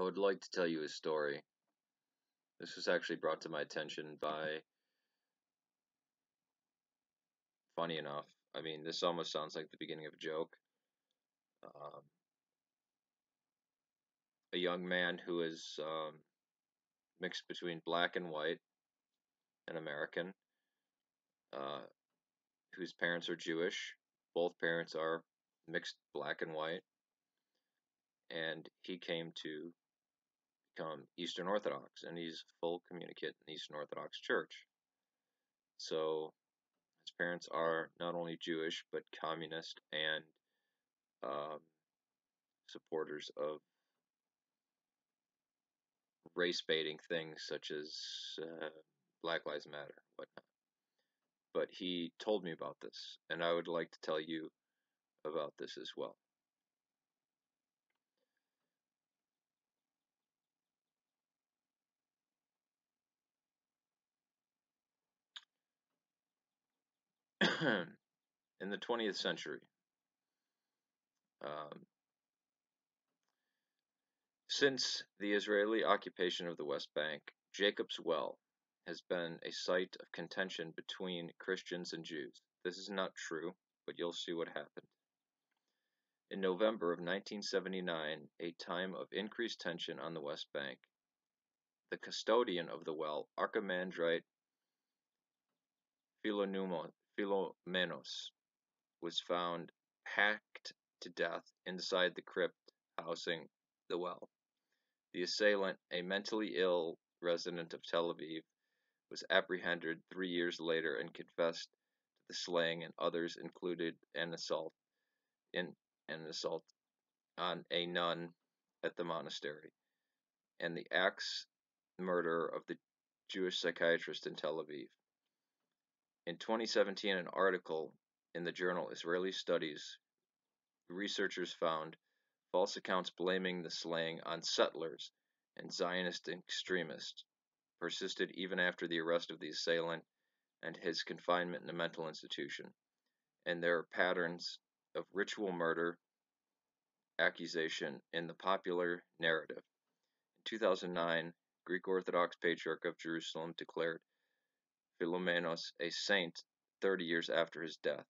I would like to tell you a story. This was actually brought to my attention by, funny enough, I mean, this almost sounds like the beginning of a joke. Um, a young man who is um, mixed between black and white, an American, uh, whose parents are Jewish. Both parents are mixed black and white. And he came to become Eastern Orthodox, and he's full communicant in the Eastern Orthodox Church. So his parents are not only Jewish, but communist and um, supporters of race baiting things such as uh, Black Lives Matter, whatnot. But he told me about this, and I would like to tell you about this as well. In the 20th century, um, since the Israeli occupation of the West Bank, Jacob's Well has been a site of contention between Christians and Jews. This is not true, but you'll see what happened. In November of 1979, a time of increased tension on the West Bank, the custodian of the well, Archimandrite Philoumenos, was found hacked to death inside the crypt housing the well. The assailant, a mentally ill resident of Tel Aviv, was apprehended three years later and confessed to the slaying, and others included an assault in an assault on a nun at the monastery, and the axe murder of the Jewish psychiatrist in Tel Aviv. In 2017, an article in the journal Israeli Studies, researchers found false accounts blaming the slaying on settlers and Zionist extremists persisted even after the arrest of the assailant and his confinement in a mental institution, and there are patterns of ritual murder accusation in the popular narrative. In 2009, Greek Orthodox Patriarch of Jerusalem declared Philoumenos a saint 30 years after his death.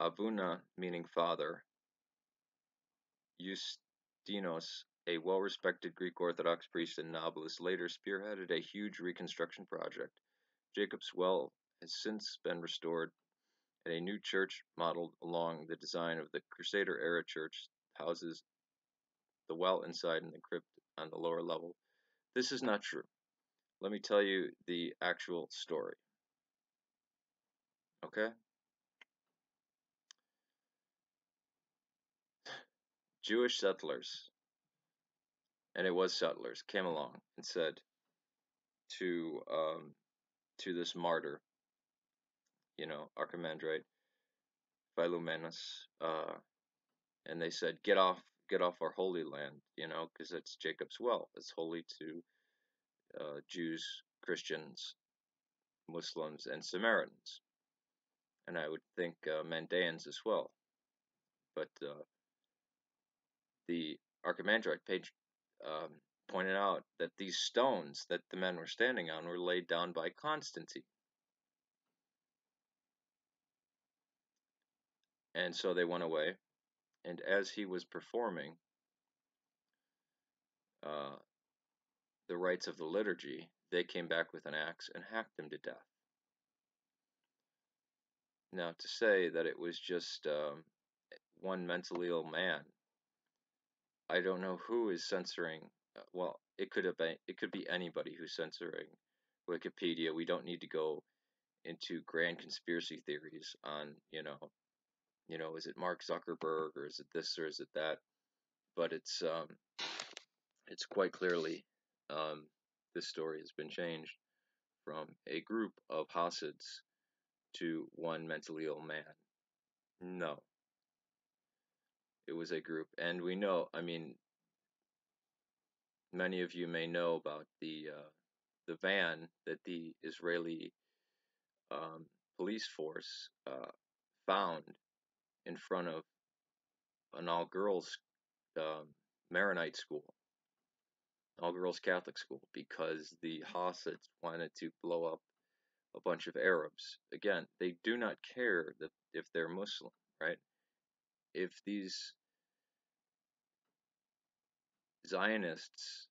Avuna, meaning father, Eustinos, a well-respected Greek Orthodox priest and novelist, later spearheaded a huge reconstruction project. Jacob's Well has since been restored, and a new church modeled along the design of the Crusader-era church houses the well inside and the crypt on the lower level. This is not true. Let me tell you the actual story. Okay? Jewish settlers, and it was settlers, came along and said to um, to this martyr, you know, Archimandrite Philoumenos, uh, and they said, "Get off, get off our holy land," you know, because it's Jacob's well. It's holy to uh, Jews, Christians, Muslims, and Samaritans, and I would think uh, Mandaeans as well. But uh, the Archimandrite page um, pointed out that these stones that the men were standing on were laid down by Constantine. And so they went away, and as he was performing uh, the rites of the liturgy, they came back with an axe and hacked him to death. Now, to say that it was just um, one mentally ill man I don't know who is censoring. Uh, well, it could have been. It could be anybody who's censoring Wikipedia. We don't need to go into grand conspiracy theories on you know, you know, is it Mark Zuckerberg or is it this or is it that? But it's um, it's quite clearly um, this story has been changed from a group of Hasids to one mentally ill man. No, it was a group, and we know. I mean, many of you may know about the uh, the van that the Israeli um, police force uh, found in front of an all girls um, Maronite school, all girls Catholic school, because the Hasids wanted to blow up a bunch of Arabs. Again, they do not care that if they're Muslim, right? If these Zionists,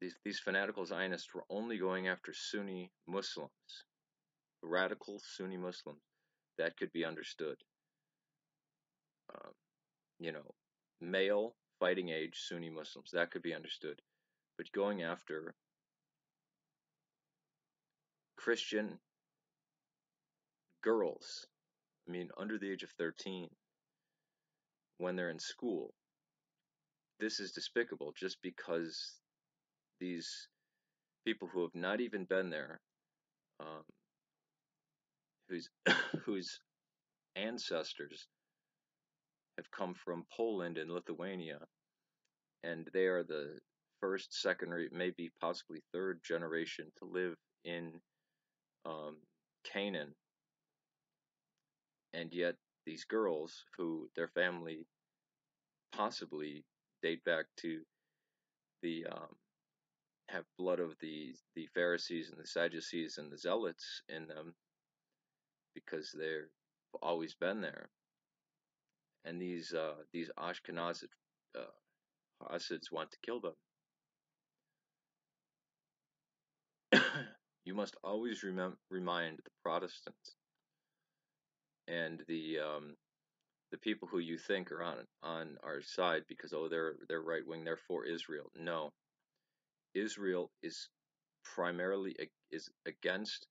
these, these fanatical Zionists were only going after Sunni Muslims, radical Sunni Muslims, that could be understood. Um, you know, male fighting age Sunni Muslims, that could be understood. But going after Christian girls, I mean, under the age of 13, when they're in school, this is despicable just because these people who have not even been there, um, whose whose ancestors have come from Poland and Lithuania, and they are the first, second, or maybe possibly third generation to live in um, Canaan, and yet these girls, who their family possibly date back to the um, have blood of the the Pharisees and the Sadducees and the Zealots in them, because they've always been there and these uh, these Ashkenazid uh, Hasids want to kill them. you must always remind the Protestants and the um, the people who you think are on on our side because oh they're they're right wing they're for Israel. No, Israel is primarily is against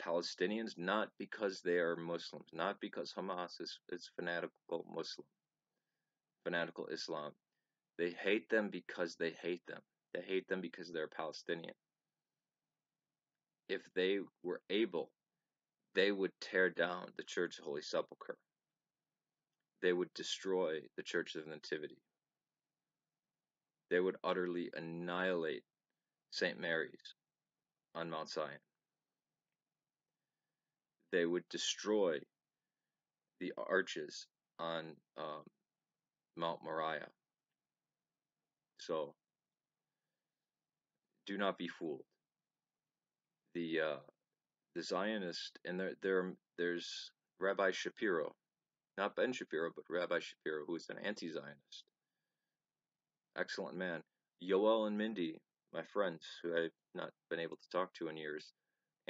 Palestinians not because they are Muslims, not because Hamas is, is fanatical Muslim, fanatical Islam. They hate them because they hate them. They hate them because they're Palestinian. If they were able, they would tear down the Church of Holy Sepulchre. They would destroy the Church of Nativity. They would utterly annihilate St. Mary's on Mount Zion they would destroy the arches on um, Mount Moriah. So do not be fooled. The uh, the Zionist and there there there's Rabbi Shapiro, not Ben Shapiro, but Rabbi Shapiro, who is an anti-Zionist. Excellent man. Yoel and Mindy, my friends, who I've not been able to talk to in years,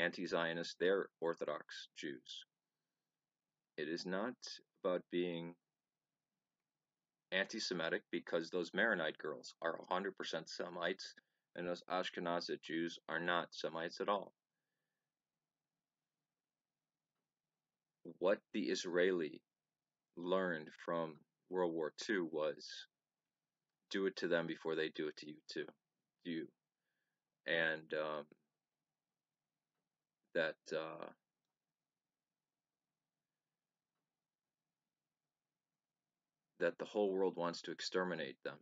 anti-Zionist, they're Orthodox Jews. It is not about being anti-Semitic because those Maronite girls are 100% Semites and those Ashkenazid Jews are not Semites at all. What the Israeli learned from World War II was do it to them before they do it to you too. You. And um, that uh, that the whole world wants to exterminate them.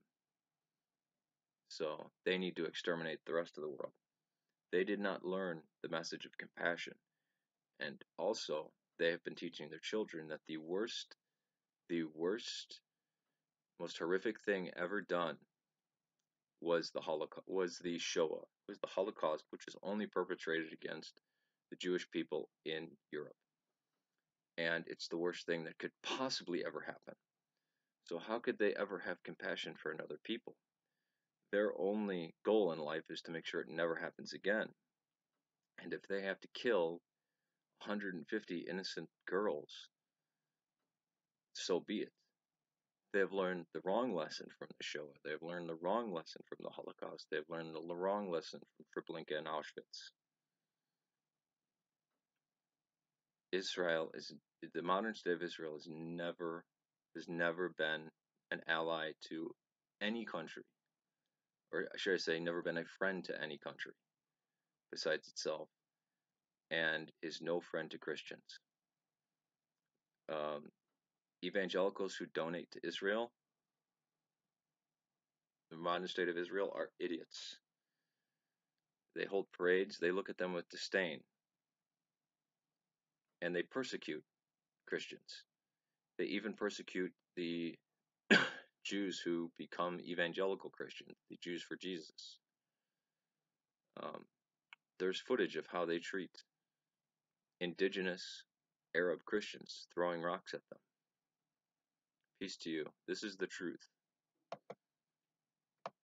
So they need to exterminate the rest of the world. They did not learn the message of compassion. And also, they have been teaching their children that the worst, the worst, most horrific thing ever done was the Holocaust, was the Shoah, was the Holocaust, which was only perpetrated against the Jewish people in Europe. And it's the worst thing that could possibly ever happen. So, how could they ever have compassion for another people? Their only goal in life is to make sure it never happens again. And if they have to kill 150 innocent girls, so be it. They have learned the wrong lesson from the Shoah. They have learned the wrong lesson from the Holocaust. They have learned the wrong lesson from Treblinka and Auschwitz. Israel is the modern state of Israel is never has never been an ally to any country, or should I say, never been a friend to any country besides itself, and is no friend to Christians. Um, evangelicals who donate to Israel, the modern state of Israel, are idiots. They hold parades, they look at them with disdain. And they persecute Christians. They even persecute the Jews who become evangelical Christians, the Jews for Jesus. Um, there's footage of how they treat indigenous Arab Christians, throwing rocks at them. Peace to you. This is the truth.